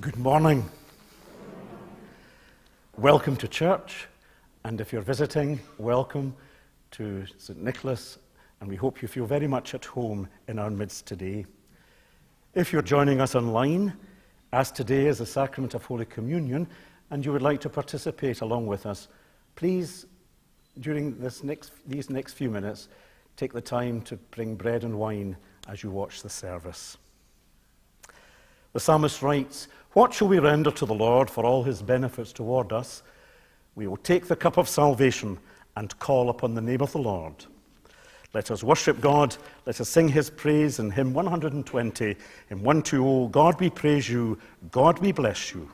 Good morning. Welcome to church, and if you're visiting, welcome to St. Nicholas, and we hope you feel very much at home in our midst today. If you're joining us online, as today is the sacrament of Holy Communion, and you would like to participate along with us, please, during this next, these next few minutes, take the time to bring bread and wine as you watch the service. The psalmist writes, What shall we render to the Lord for all his benefits toward us? We will take the cup of salvation and call upon the name of the Lord. Let us worship God. Let us sing his praise in hymn 120 in 120. God, we praise you. God, we bless you.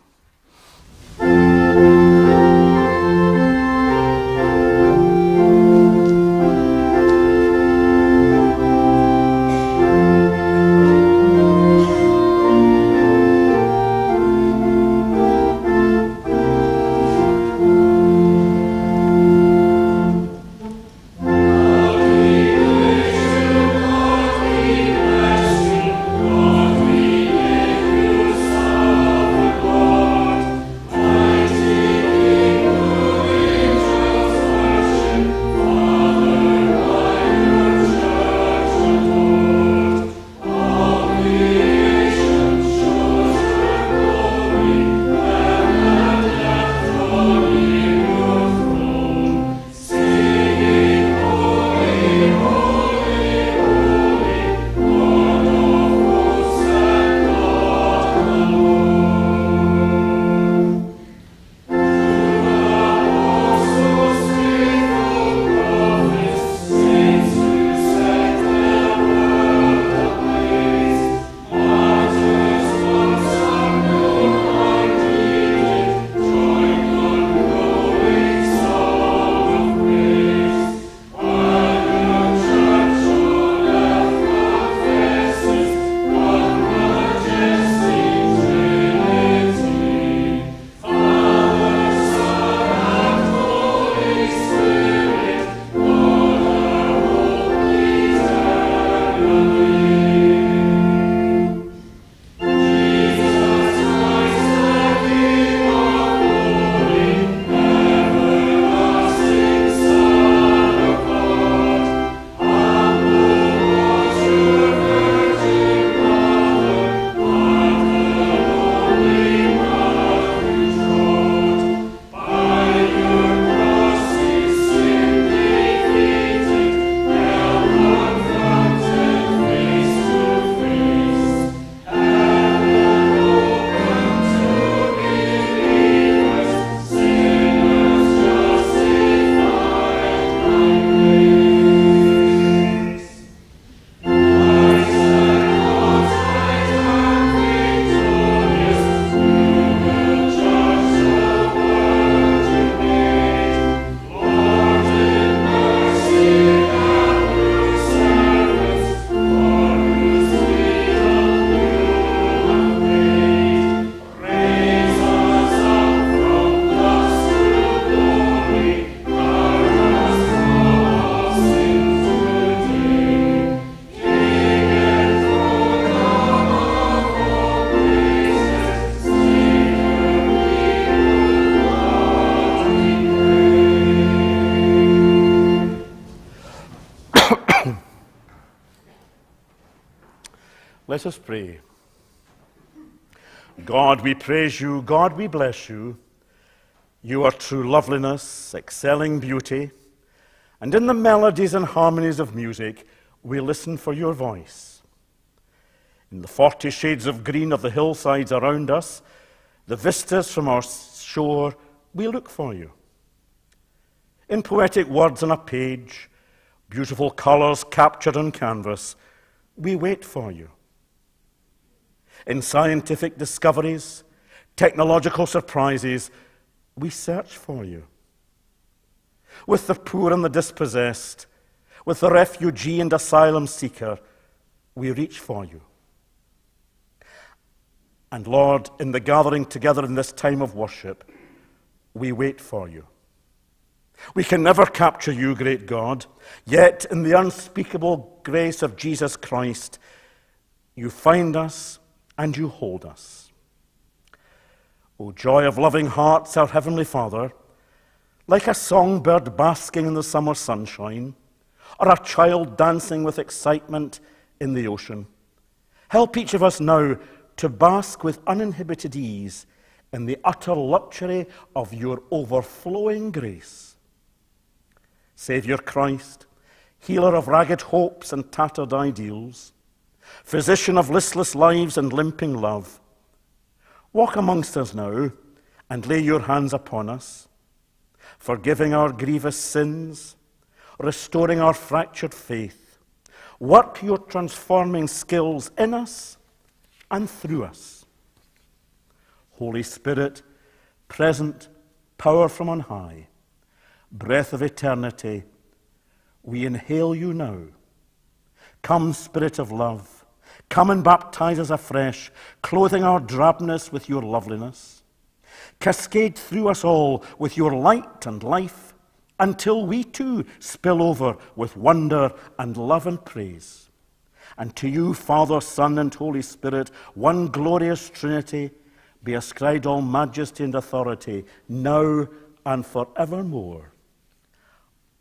Let us pray. God, we praise you. God, we bless you. You are true loveliness, excelling beauty. And in the melodies and harmonies of music, we listen for your voice. In the forty shades of green of the hillsides around us, the vistas from our shore, we look for you. In poetic words on a page, beautiful colors captured on canvas, we wait for you in scientific discoveries, technological surprises, we search for you. With the poor and the dispossessed, with the refugee and asylum seeker, we reach for you. And Lord, in the gathering together in this time of worship, we wait for you. We can never capture you, great God, yet in the unspeakable grace of Jesus Christ, you find us and you hold us. O joy of loving hearts, our Heavenly Father, like a songbird basking in the summer sunshine, or a child dancing with excitement in the ocean, help each of us now to bask with uninhibited ease in the utter luxury of your overflowing grace. Saviour Christ, healer of ragged hopes and tattered ideals, physician of listless lives and limping love, walk amongst us now and lay your hands upon us, forgiving our grievous sins, restoring our fractured faith. Work your transforming skills in us and through us. Holy Spirit, present power from on high, breath of eternity, we inhale you now. Come, Spirit of love, come and baptize us afresh, clothing our drabness with your loveliness. Cascade through us all with your light and life until we too spill over with wonder and love and praise. And to you, Father, Son, and Holy Spirit, one glorious Trinity, be ascribed all majesty and authority, now and forevermore.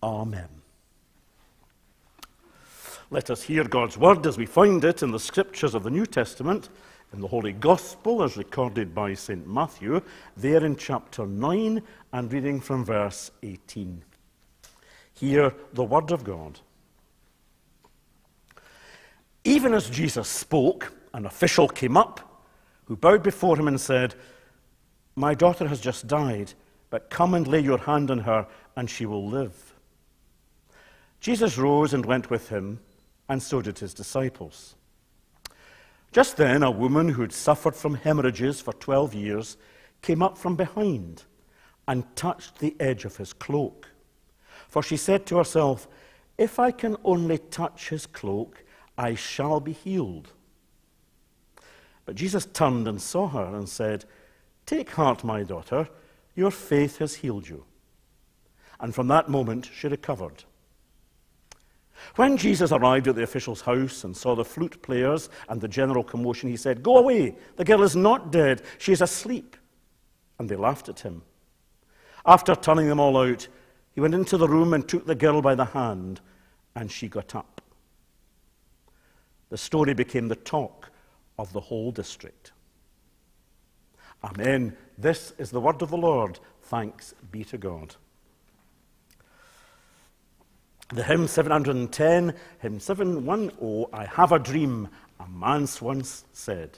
Amen. Let us hear God's word as we find it in the scriptures of the New Testament, in the Holy Gospel as recorded by St. Matthew, there in chapter 9 and reading from verse 18. Hear the word of God. Even as Jesus spoke, an official came up who bowed before him and said, My daughter has just died, but come and lay your hand on her, and she will live. Jesus rose and went with him, and so did his disciples. Just then, a woman who had suffered from hemorrhages for 12 years came up from behind and touched the edge of his cloak. For she said to herself, If I can only touch his cloak, I shall be healed. But Jesus turned and saw her and said, Take heart, my daughter, your faith has healed you. And from that moment she recovered. When Jesus arrived at the official's house and saw the flute players and the general commotion, he said, Go away, the girl is not dead, she is asleep. And they laughed at him. After turning them all out, he went into the room and took the girl by the hand, and she got up. The story became the talk of the whole district. Amen. This is the word of the Lord. Thanks be to God. The hymn 710, hymn 710, I have a dream, a man once said.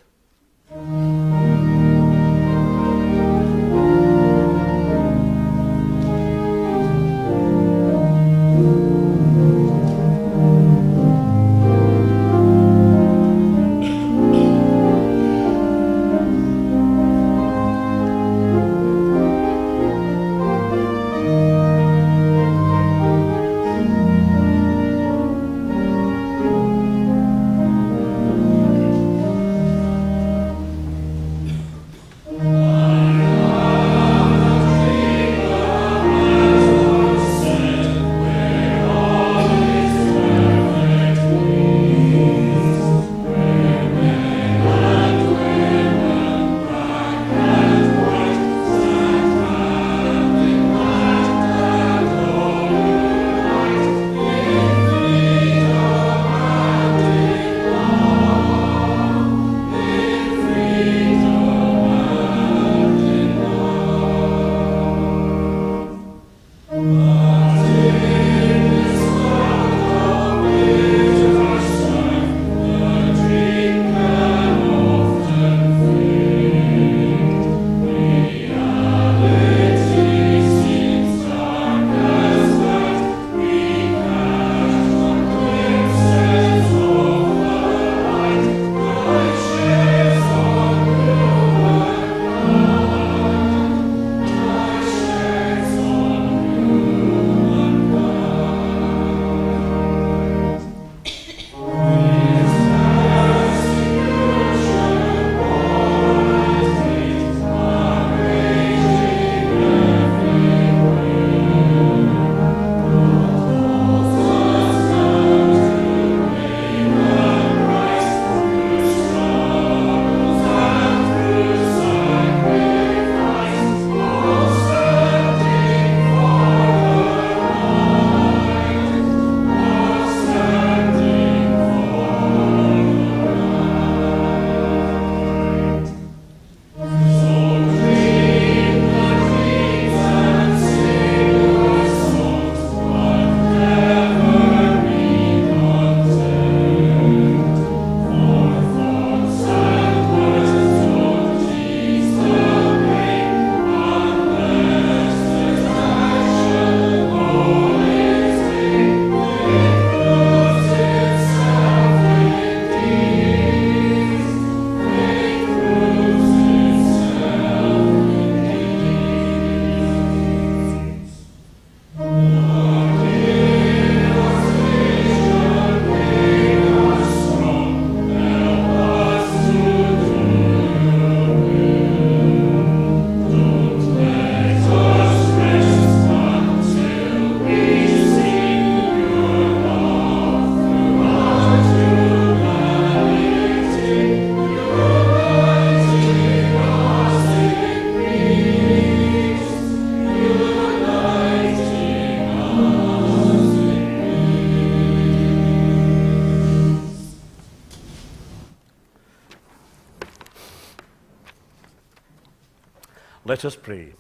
Let us pray.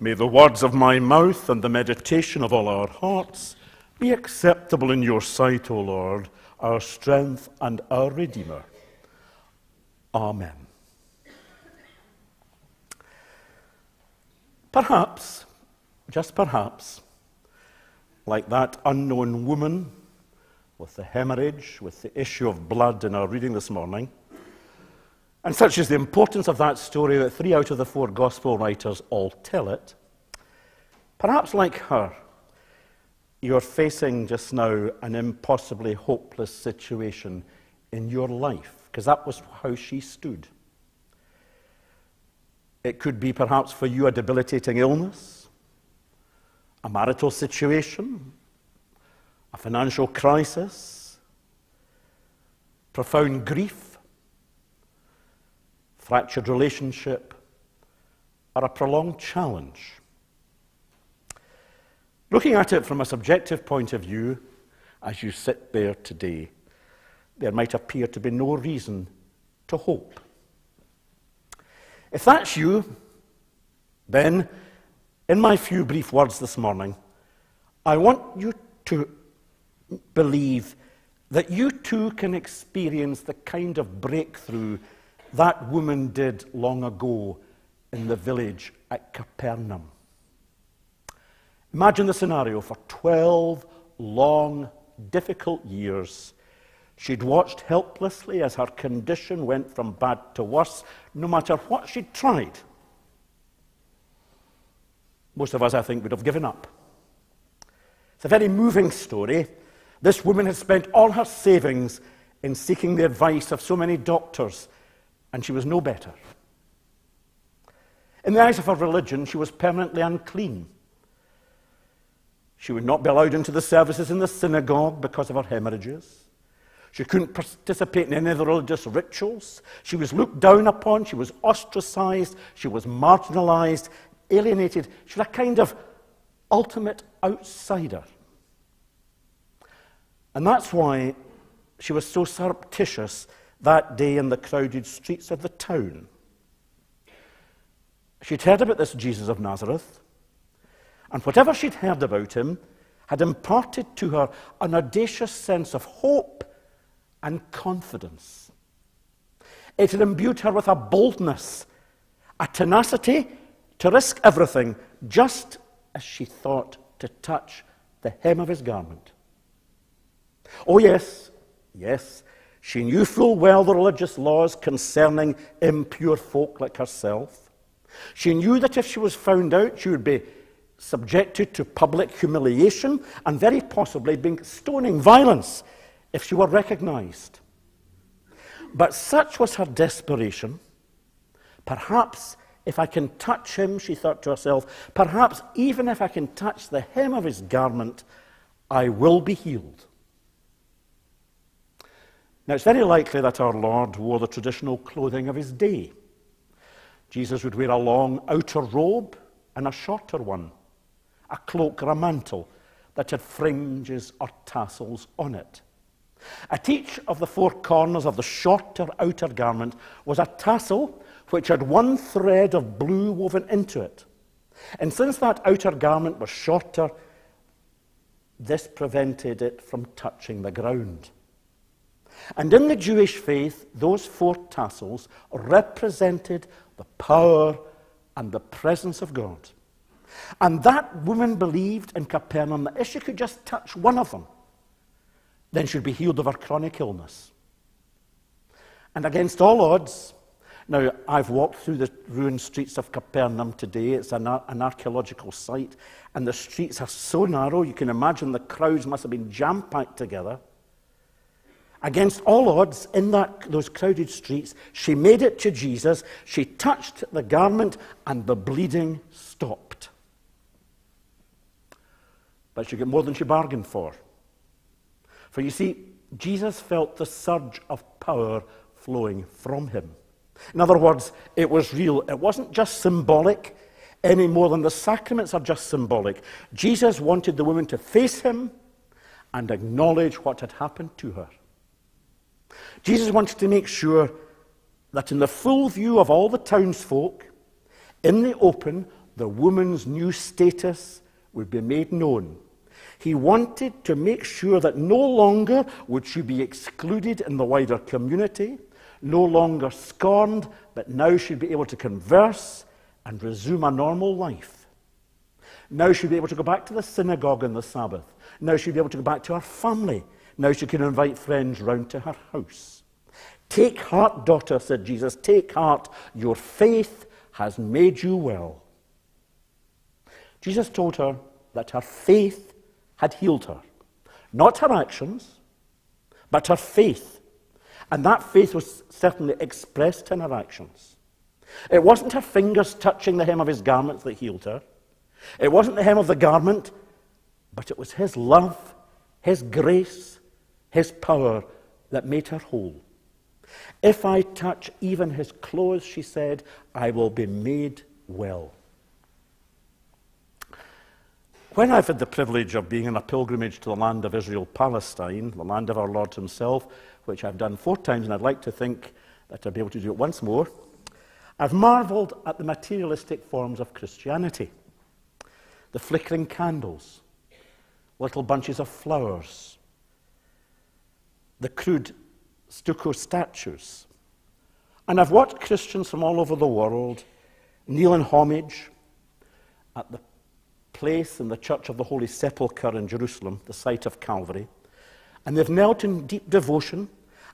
May the words of my mouth and the meditation of all our hearts be acceptable in your sight, O Lord, our strength and our Redeemer. Amen. Perhaps, just perhaps, like that unknown woman with the hemorrhage, with the issue of blood in our reading this morning, and such is the importance of that story that three out of the four gospel writers all tell it. Perhaps, like her, you're facing just now an impossibly hopeless situation in your life, because that was how she stood. It could be perhaps for you a debilitating illness, a marital situation, a financial crisis, profound grief fractured relationship, or a prolonged challenge. Looking at it from a subjective point of view, as you sit there today, there might appear to be no reason to hope. If that's you, then, in my few brief words this morning, I want you to believe that you too can experience the kind of breakthrough that woman did long ago in the village at Capernaum. Imagine the scenario for 12 long, difficult years. She'd watched helplessly as her condition went from bad to worse, no matter what she'd tried. Most of us, I think, would have given up. It's a very moving story. This woman had spent all her savings in seeking the advice of so many doctors and she was no better. In the eyes of her religion, she was permanently unclean. She would not be allowed into the services in the synagogue because of her hemorrhages. She couldn't participate in any of the religious rituals. She was looked down upon. She was ostracized. She was marginalized, alienated. She was a kind of ultimate outsider. And that's why she was so surreptitious that day in the crowded streets of the town. She'd heard about this Jesus of Nazareth, and whatever she'd heard about him had imparted to her an audacious sense of hope and confidence. It had imbued her with a boldness, a tenacity to risk everything just as she thought to touch the hem of his garment. Oh, yes, yes, she knew full well the religious laws concerning impure folk like herself. She knew that if she was found out, she would be subjected to public humiliation and very possibly being stoning violence if she were recognized. But such was her desperation. Perhaps if I can touch him, she thought to herself, perhaps even if I can touch the hem of his garment, I will be healed. Now, it's very likely that our Lord wore the traditional clothing of his day. Jesus would wear a long outer robe and a shorter one, a cloak or a mantle that had fringes or tassels on it. At each of the four corners of the shorter outer garment was a tassel which had one thread of blue woven into it. And since that outer garment was shorter, this prevented it from touching the ground. And in the Jewish faith, those four tassels represented the power and the presence of God. And that woman believed in Capernaum that if she could just touch one of them, then she'd be healed of her chronic illness. And against all odds, now I've walked through the ruined streets of Capernaum today. It's an, an archaeological site, and the streets are so narrow, you can imagine the crowds must have been jam packed together. Against all odds, in that, those crowded streets, she made it to Jesus. She touched the garment, and the bleeding stopped. But she got more than she bargained for. For you see, Jesus felt the surge of power flowing from him. In other words, it was real. It wasn't just symbolic any more than the sacraments are just symbolic. Jesus wanted the woman to face him and acknowledge what had happened to her. Jesus wanted to make sure that in the full view of all the townsfolk, In the open, the woman's new status would be made known. He wanted to make sure that no longer would she be excluded in the wider community, no longer scorned, but now she'd be able to converse and resume a normal life. Now she'd be able to go back to the synagogue on the Sabbath. Now she'd be able to go back to her family. Now she can invite friends round to her house. Take heart, daughter, said Jesus. Take heart. Your faith has made you well. Jesus told her that her faith had healed her. Not her actions, but her faith. And that faith was certainly expressed in her actions. It wasn't her fingers touching the hem of his garments that healed her. It wasn't the hem of the garment, but it was his love, his grace, his power that made her whole. If I touch even his clothes, she said, I will be made well. When I've had the privilege of being on a pilgrimage to the land of Israel, Palestine, the land of our Lord Himself, which I've done four times, and I'd like to think that I'll be able to do it once more, I've marveled at the materialistic forms of Christianity the flickering candles, little bunches of flowers, the crude stucco statues. And I've watched Christians from all over the world kneel in homage at the place in the Church of the Holy Sepulchre in Jerusalem, the site of Calvary. And they've knelt in deep devotion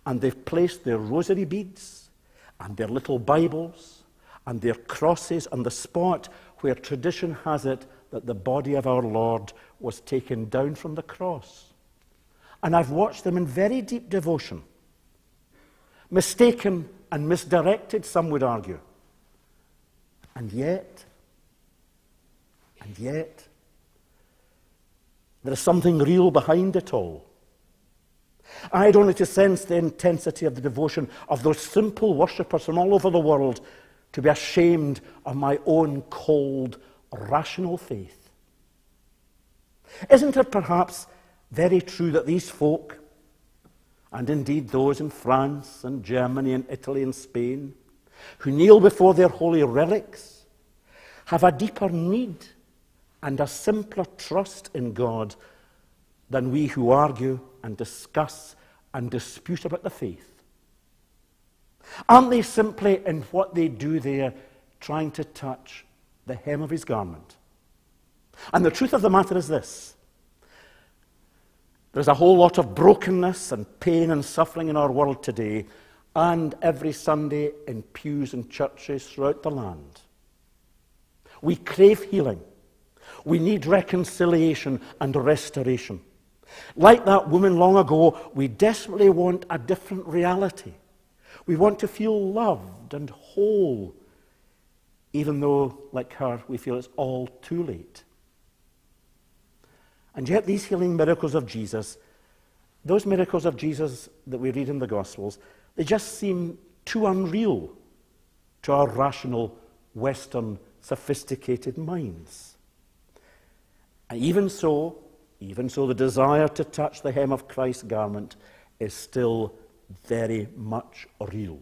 and they've placed their rosary beads and their little Bibles and their crosses on the spot where tradition has it that the body of our Lord was taken down from the cross. And I've watched them in very deep devotion. Mistaken and misdirected, some would argue. And yet, and yet, there is something real behind it all. I had only to sense the intensity of the devotion of those simple worshippers from all over the world to be ashamed of my own cold, rational faith. Isn't it perhaps very true that these folk, and indeed those in France and Germany and Italy and Spain, who kneel before their holy relics, have a deeper need and a simpler trust in God than we who argue and discuss and dispute about the faith? Aren't they simply in what they do there trying to touch the hem of his garment. And the truth of the matter is this there's a whole lot of brokenness and pain and suffering in our world today, and every Sunday in pews and churches throughout the land. We crave healing. We need reconciliation and restoration. Like that woman long ago, we desperately want a different reality. We want to feel loved and whole even though, like her, we feel it's all too late. And yet, these healing miracles of Jesus, those miracles of Jesus that we read in the Gospels, they just seem too unreal to our rational, Western, sophisticated minds. And even so, even so, the desire to touch the hem of Christ's garment is still very much real.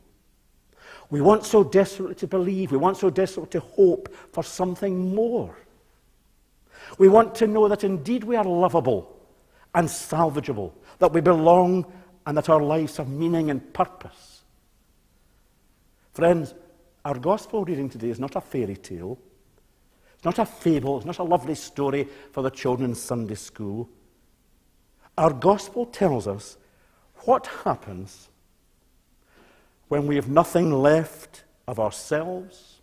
We want so desperately to believe. We want so desperately to hope for something more. We want to know that indeed we are lovable and salvageable, that we belong and that our lives have meaning and purpose. Friends, our gospel reading today is not a fairy tale. It's not a fable. It's not a lovely story for the children in Sunday school. Our gospel tells us what happens when we have nothing left of ourselves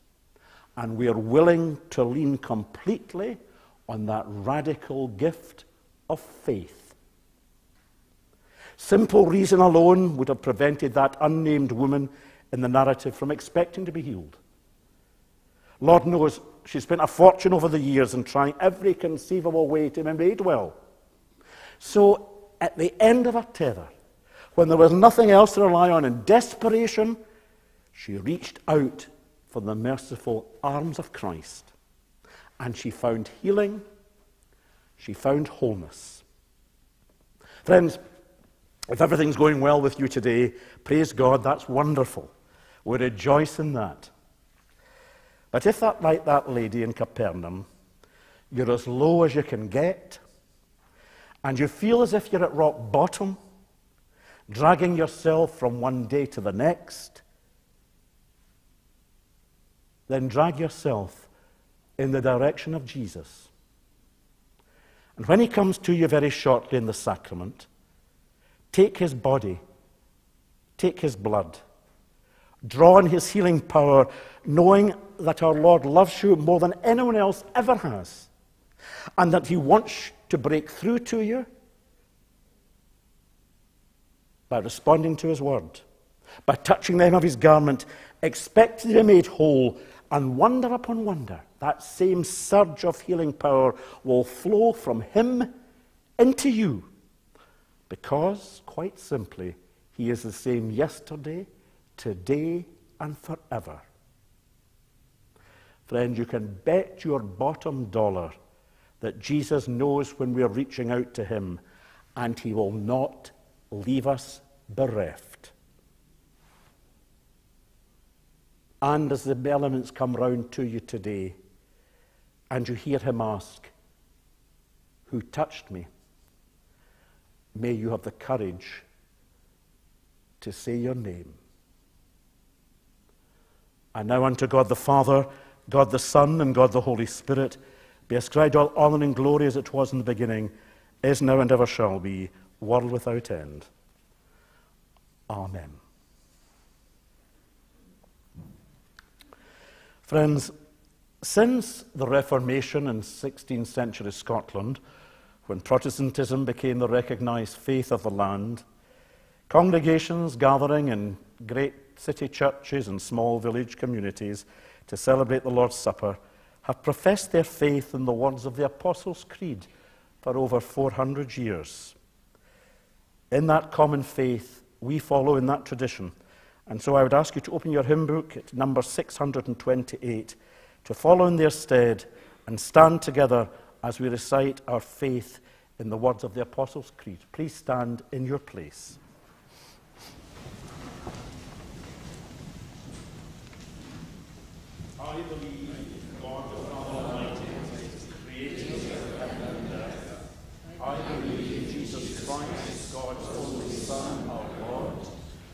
and we are willing to lean completely on that radical gift of faith. Simple reason alone would have prevented that unnamed woman in the narrative from expecting to be healed. Lord knows she spent a fortune over the years in trying every conceivable way to be made well. So, at the end of her tether, when there was nothing else to rely on in desperation, she reached out for the merciful arms of Christ. And she found healing, she found wholeness. Friends, if everything's going well with you today, praise God, that's wonderful. We rejoice in that. But if that, like that lady in Capernaum, you're as low as you can get, and you feel as if you're at rock bottom, dragging yourself from one day to the next, then drag yourself in the direction of Jesus. And when he comes to you very shortly in the sacrament, take his body, take his blood, draw on his healing power, knowing that our Lord loves you more than anyone else ever has, and that he wants to break through to you by responding to his word, by touching the hem of his garment, expect to be made whole, and wonder upon wonder, that same surge of healing power will flow from him into you. Because, quite simply, he is the same yesterday, today, and forever. Friend, you can bet your bottom dollar that Jesus knows when we're reaching out to him, and he will not leave us bereft. And as the elements come round to you today, and you hear him ask, Who touched me? May you have the courage to say your name. And now unto God the Father, God the Son, and God the Holy Spirit be ascribed all honour and glory as it was in the beginning, is now, and ever shall be, world without end. Amen. Friends, since the Reformation in 16th century Scotland, when Protestantism became the recognized faith of the land, congregations gathering in great city churches and small village communities to celebrate the Lord's Supper have professed their faith in the words of the Apostles' Creed for over 400 years. In that common faith, we follow in that tradition. And so I would ask you to open your hymn book at number 628 to follow in their stead and stand together as we recite our faith in the words of the Apostles' Creed. Please stand in your place. I believe God the Father Almighty, heaven and earth. I believe in Jesus Christ, God's only Son, our Lord,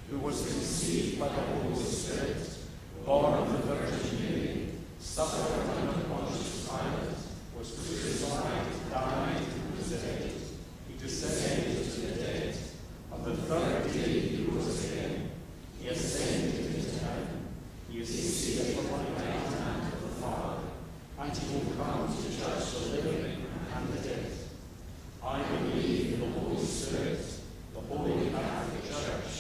who was conceived by the Holy Spirit, born of the Virgin Mary, under Pontius Pilate, was crucified, died, and was dead. He descended to the dead. On the third day he rose again. He ascended into heaven. He is seated at the right hand of the Father, and he will come to judge the living and the dead. I believe in the Holy Spirit, the Holy Catholic Church,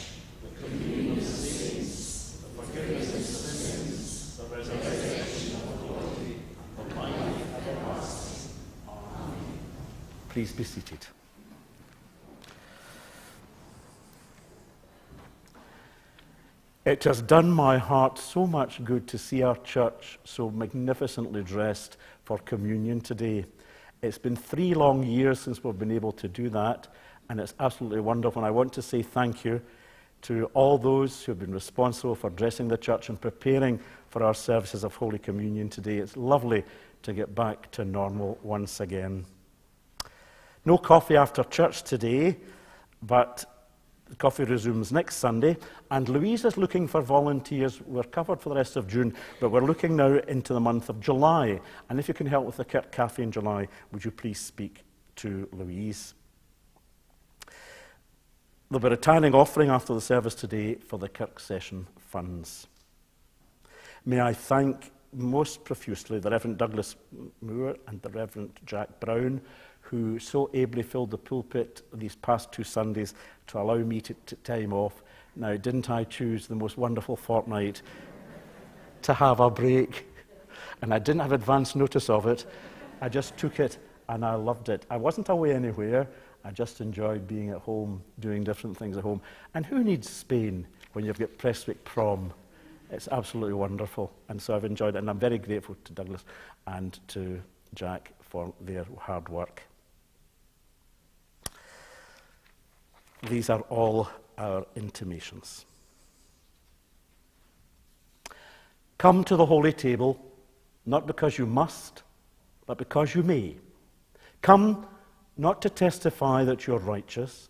the communion of saints, the forgiveness of sins, the resurrection of the body, and the life everlasting. Amen. Please be seated. It has done my heart so much good to see our church so magnificently dressed for communion today. It's been three long years since we've been able to do that, and it's absolutely wonderful. And I want to say thank you to all those who have been responsible for dressing the church and preparing for our services of Holy Communion today. It's lovely to get back to normal once again. No coffee after church today, but the coffee resumes next Sunday, and Louise is looking for volunteers. We're covered for the rest of June, but we're looking now into the month of July. And if you can help with the Kirk Cafe in July, would you please speak to Louise? There'll be a retiring offering after the service today for the Kirk Session funds. May I thank most profusely the Reverend Douglas Moore and the Reverend Jack Brown, who so ably filled the pulpit these past two Sundays to allow me to, to time off. Now, didn't I choose the most wonderful fortnight to have a break? And I didn't have advance notice of it. I just took it and I loved it. I wasn't away anywhere. I just enjoyed being at home, doing different things at home. And who needs Spain when you've got Prestwick prom? It's absolutely wonderful. And so I've enjoyed it. And I'm very grateful to Douglas and to Jack for their hard work. These are all our intimations. Come to the holy table not because you must, but because you may. Come not to testify that you're righteous,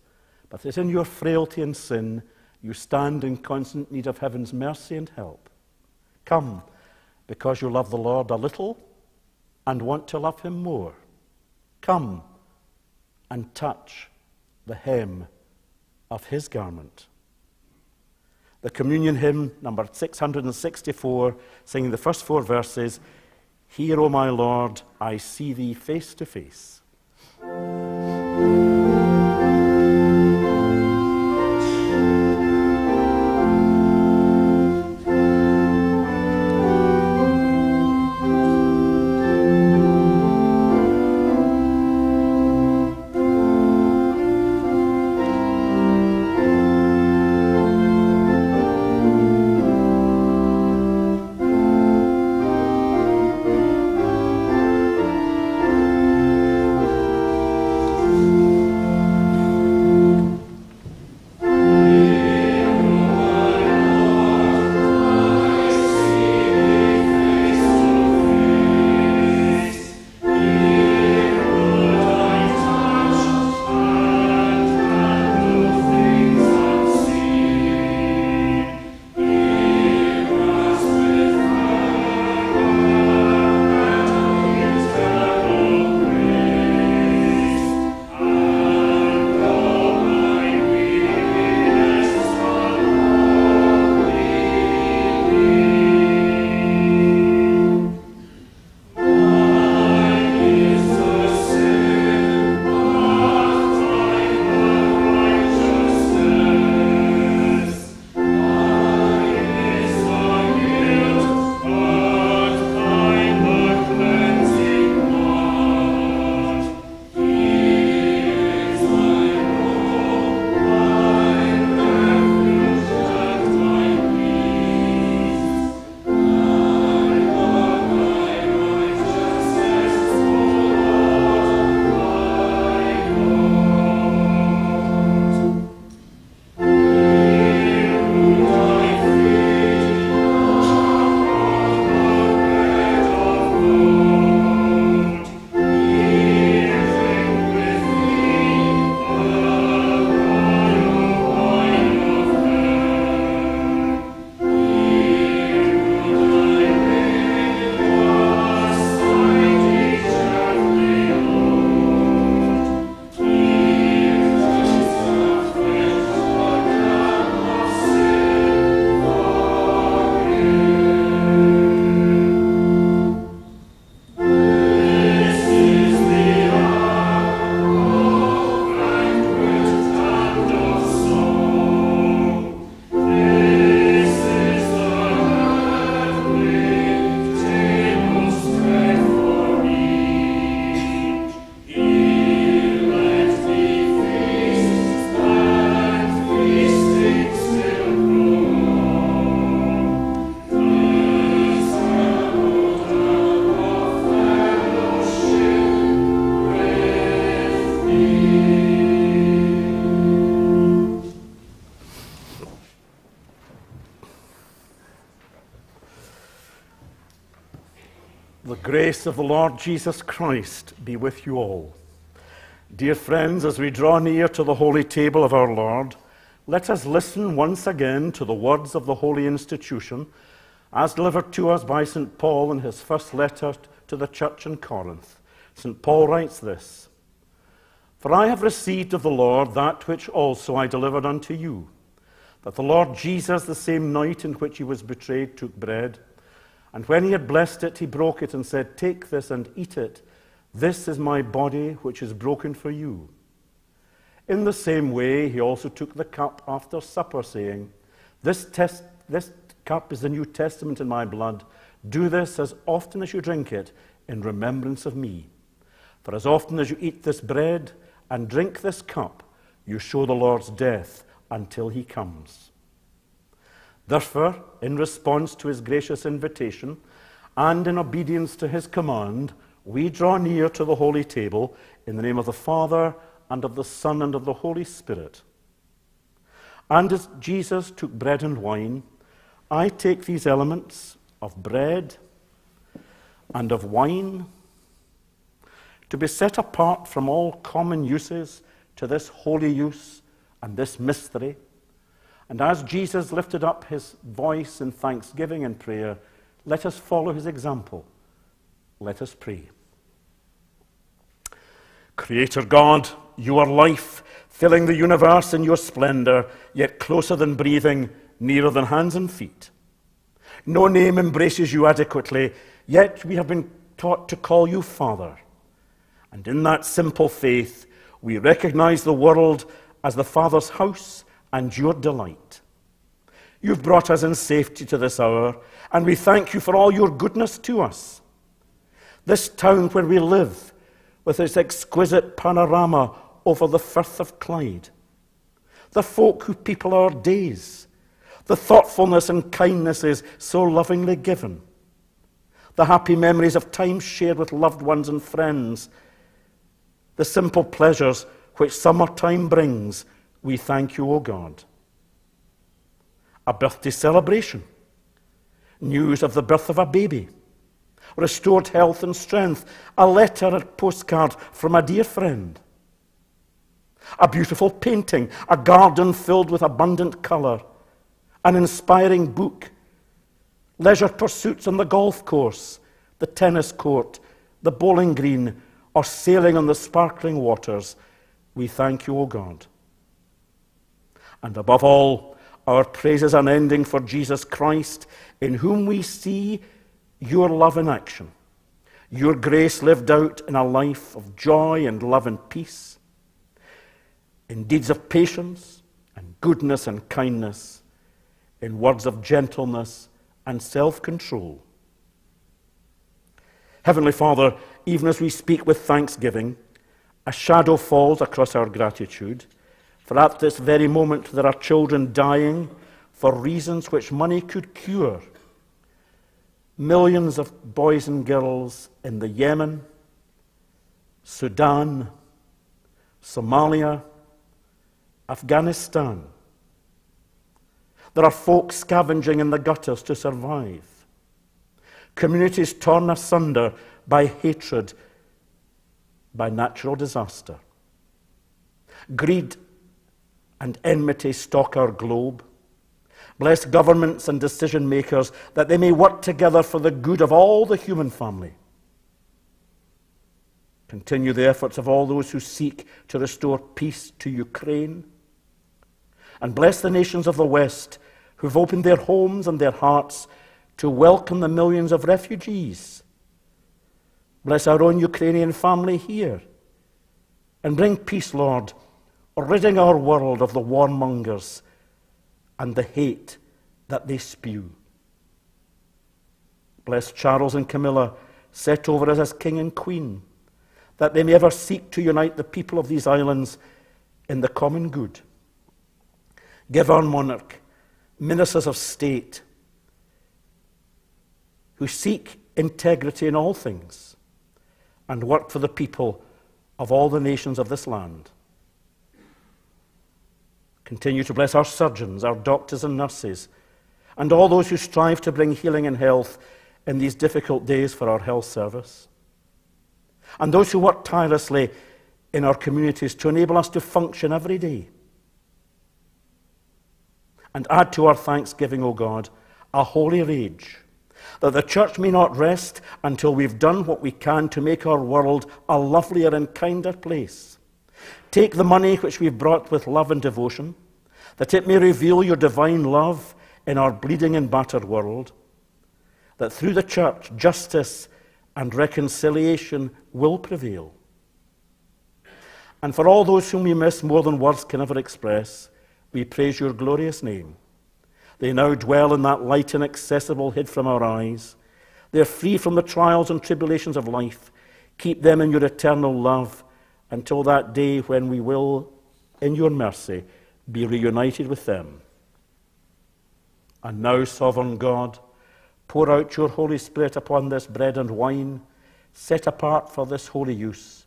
but that in your frailty and sin you stand in constant need of heaven's mercy and help. Come because you love the Lord a little and want to love him more. Come and touch the hem of his garment. The communion hymn, number 664, singing the first four verses Here, O my Lord, I see thee face to face. Grace of the Lord Jesus Christ be with you all. Dear friends, as we draw near to the holy table of our Lord, let us listen once again to the words of the holy institution as delivered to us by St. Paul in his first letter to the church in Corinth. St. Paul writes this For I have received of the Lord that which also I delivered unto you, that the Lord Jesus, the same night in which he was betrayed, took bread. And when he had blessed it, he broke it and said, Take this and eat it. This is my body, which is broken for you. In the same way, he also took the cup after supper, saying, This, test, this cup is the New Testament in my blood. Do this as often as you drink it in remembrance of me. For as often as you eat this bread and drink this cup, you show the Lord's death until he comes. Therefore, in response to his gracious invitation and in obedience to his command, we draw near to the holy table in the name of the Father and of the Son and of the Holy Spirit. And as Jesus took bread and wine, I take these elements of bread, and of wine, to be set apart from all common uses to this holy use and this mystery. And as Jesus lifted up his voice in thanksgiving and prayer, let us follow his example. Let us pray. Creator God, you are life, filling the universe in your splendor, yet closer than breathing, nearer than hands and feet. No name embraces you adequately, yet we have been taught to call you Father. And in that simple faith, we recognize the world as the Father's house and your delight. You've brought us in safety to this hour, and we thank you for all your goodness to us. This town where we live, with its exquisite panorama over the Firth of Clyde, the folk who people our days, the thoughtfulness and kindnesses so lovingly given, the happy memories of times shared with loved ones and friends, the simple pleasures which summertime brings, we thank you, O God. A birthday celebration, news of the birth of a baby, restored health and strength, a letter, a postcard from a dear friend, a beautiful painting, a garden filled with abundant colour, an inspiring book, leisure pursuits on the golf course, the tennis court, the bowling green, or sailing on the sparkling waters, we thank you, O God. And above all, our praises unending for Jesus Christ, in whom we see your love in action, your grace lived out in a life of joy and love and peace, in deeds of patience and goodness and kindness, in words of gentleness and self control. Heavenly Father, even as we speak with thanksgiving, a shadow falls across our gratitude. For at this very moment, there are children dying for reasons which money could cure. Millions of boys and girls in the Yemen, Sudan, Somalia, Afghanistan. There are folk scavenging in the gutters to survive. Communities torn asunder by hatred, by natural disaster. Greed and enmity stalk our globe. Bless governments and decision makers that they may work together for the good of all the human family. Continue the efforts of all those who seek to restore peace to Ukraine. And bless the nations of the West who've opened their homes and their hearts to welcome the millions of refugees Bless our own Ukrainian family here. And bring peace, Lord, ridding our world of the warmongers and the hate that they spew. Bless Charles and Camilla, set over us as king and queen, that they may ever seek to unite the people of these islands in the common good. Give our monarch ministers of state who seek integrity in all things and work for the people of all the nations of this land. Continue to bless our surgeons, our doctors and nurses, and all those who strive to bring healing and health in these difficult days for our health service. And those who work tirelessly in our communities to enable us to function every day. And add to our thanksgiving, O God, a holy rage that the church may not rest until we've done what we can to make our world a lovelier and kinder place. Take the money which we've brought with love and devotion, that it may reveal your divine love in our bleeding and battered world, that through the church justice and reconciliation will prevail. And for all those whom we miss more than words can ever express, we praise your glorious name. They now dwell in that light inaccessible hid from our eyes. They're free from the trials and tribulations of life. Keep them in your eternal love until that day when we will, in your mercy, be reunited with them. And now, sovereign God, pour out your Holy Spirit upon this bread and wine, set apart for this holy use,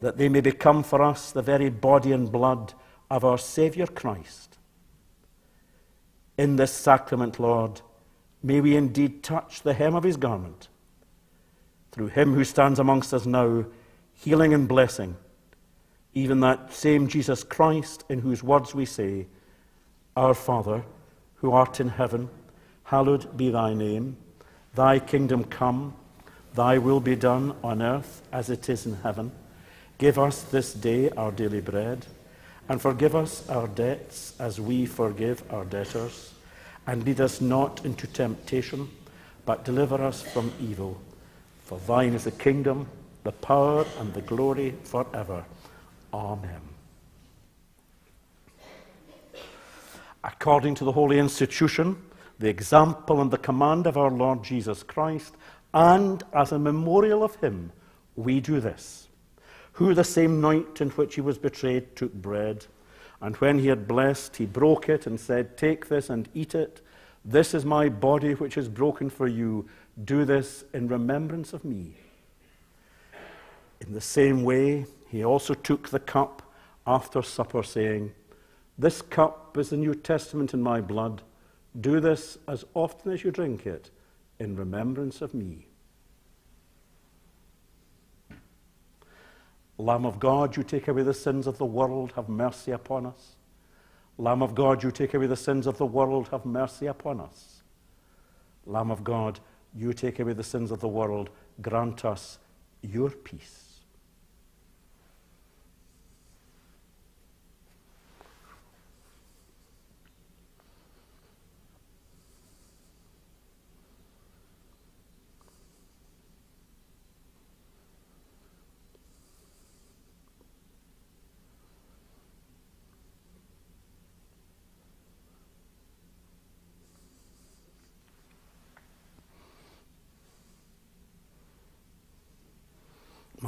that they may become for us the very body and blood of our Saviour Christ in this sacrament, Lord, may we indeed touch the hem of his garment through him who stands amongst us now, healing and blessing, even that same Jesus Christ in whose words we say, Our Father, who art in heaven, hallowed be thy name. Thy kingdom come, thy will be done on earth as it is in heaven. Give us this day our daily bread, and forgive us our debts as we forgive our debtors. And lead us not into temptation, but deliver us from evil. For thine is the kingdom, the power, and the glory forever. Amen. According to the holy institution, the example and the command of our Lord Jesus Christ, and as a memorial of him, we do this. Who the same night in which he was betrayed took bread, and when he had blessed, he broke it and said, Take this and eat it. This is my body which is broken for you. Do this in remembrance of me. In the same way, he also took the cup after supper, saying, This cup is the New Testament in my blood. Do this as often as you drink it in remembrance of me. Lamb of God, you take away the sins of the world, have mercy upon us. Lamb of God, you take away the sins of the world, have mercy upon us. Lamb of God, you take away the sins of the world, grant us your peace.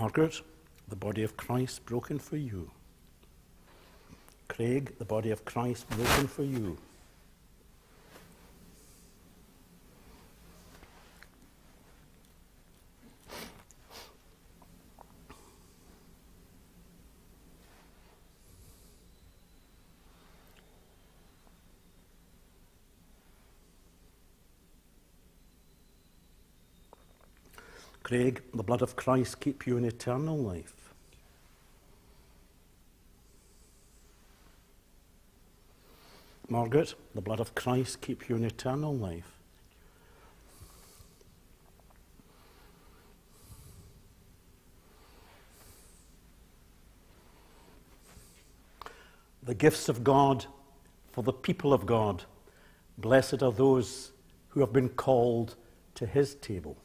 Margaret, the body of Christ broken for you. Craig, the body of Christ broken for you. Craig, the blood of Christ keep you in eternal life. Margaret, the blood of Christ keep you in eternal life. The gifts of God for the people of God. Blessed are those who have been called to his table.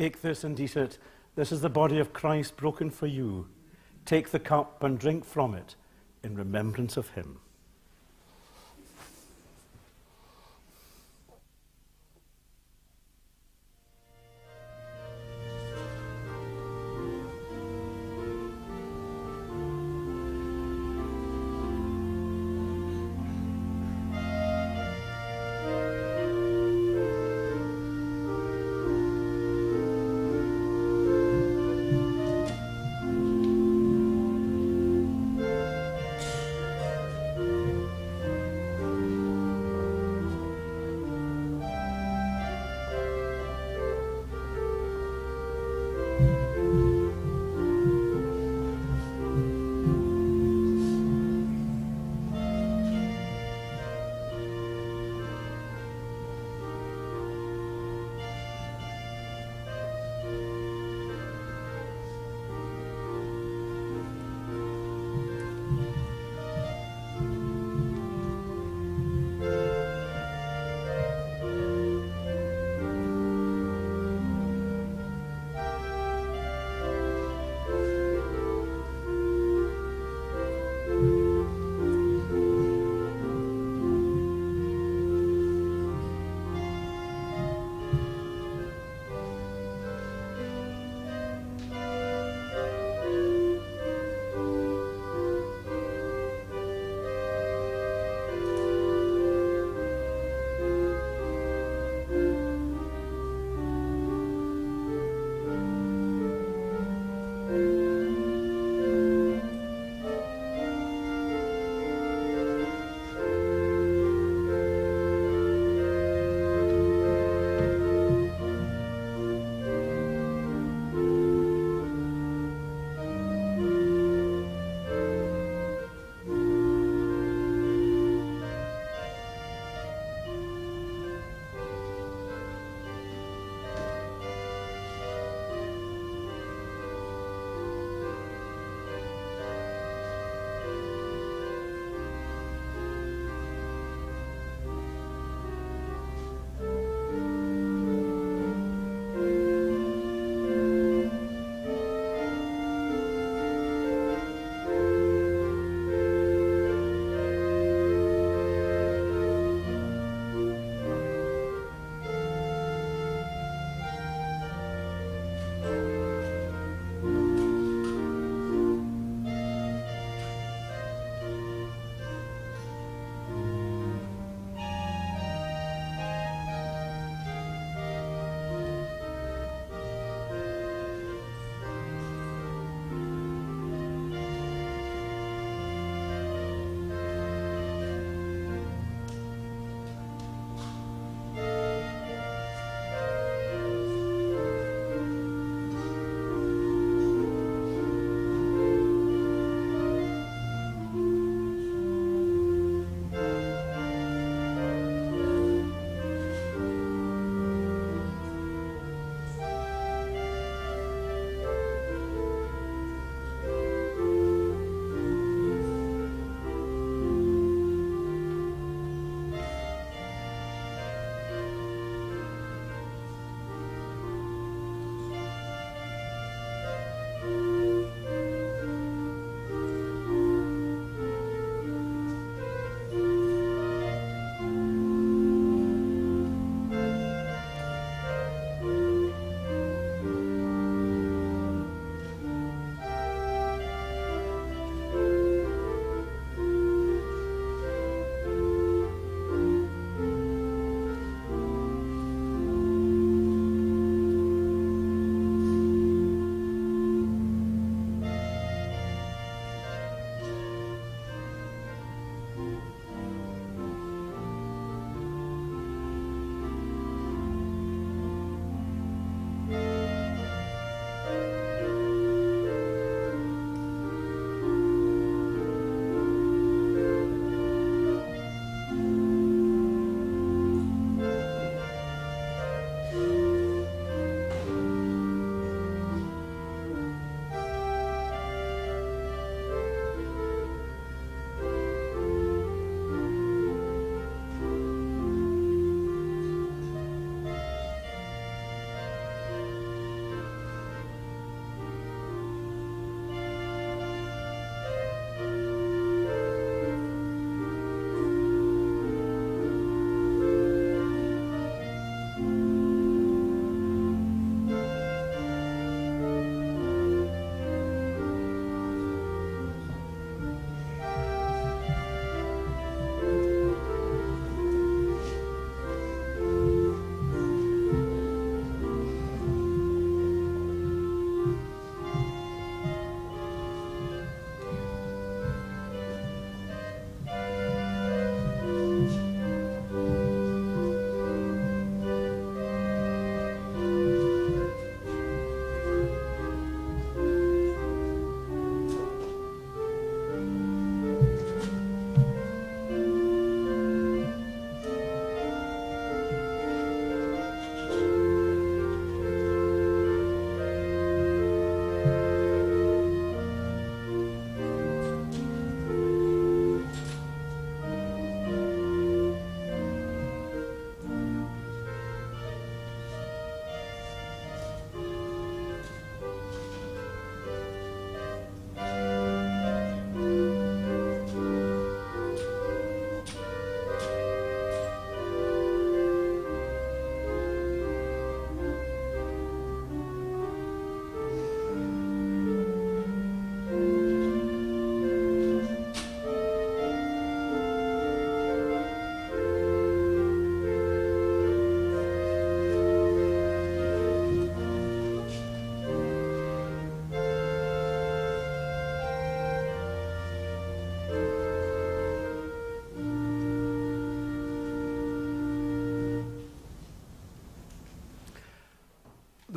Take this and eat it. This is the body of Christ broken for you. Take the cup and drink from it in remembrance of him.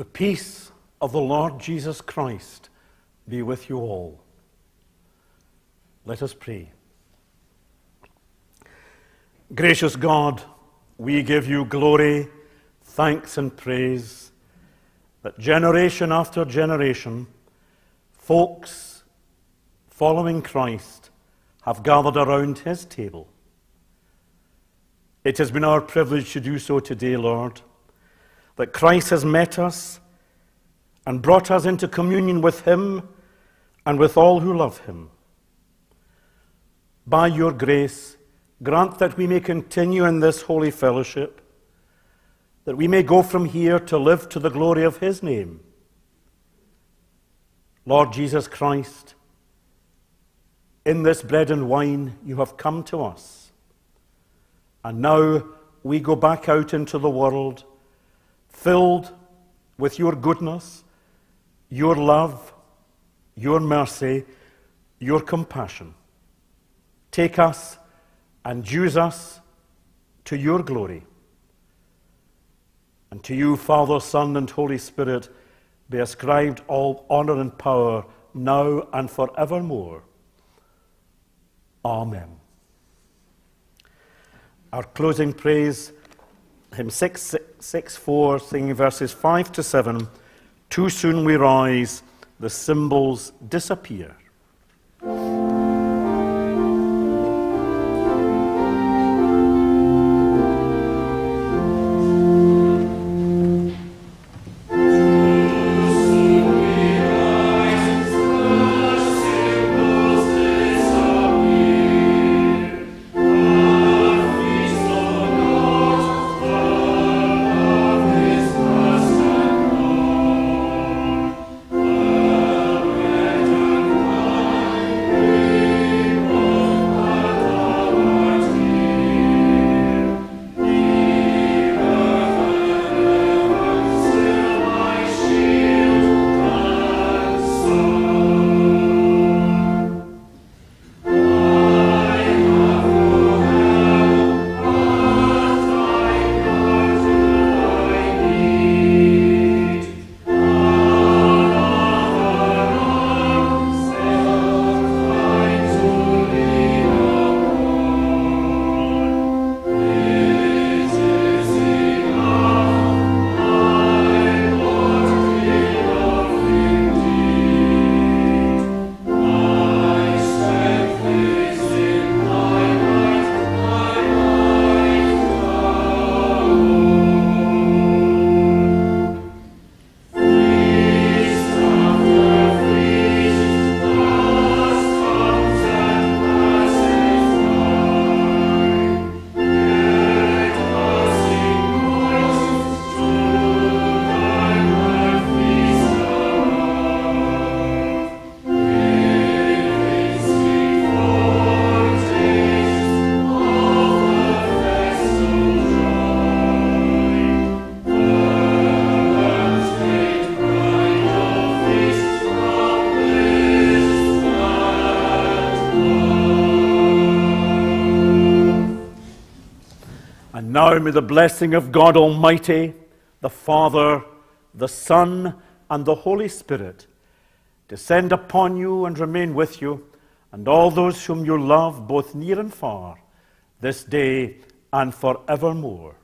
The peace of the Lord Jesus Christ be with you all. Let us pray. Gracious God, we give you glory, thanks, and praise that generation after generation, folks following Christ have gathered around his table. It has been our privilege to do so today, Lord, that Christ has met us and brought us into communion with him and with all who love him. By your grace, grant that we may continue in this holy fellowship, that we may go from here to live to the glory of his name. Lord Jesus Christ, in this bread and wine you have come to us. And now we go back out into the world filled with your goodness, your love, your mercy, your compassion. Take us and use us to your glory. And to you, Father, Son, and Holy Spirit, be ascribed all honor and power now and forevermore. Amen. Our closing praise, hymn 664, singing verses 5 to 7. Too soon we rise, the symbols disappear. And now may the blessing of God Almighty, the Father, the Son, and the Holy Spirit descend upon you and remain with you, and all those whom you love, both near and far, this day and forevermore.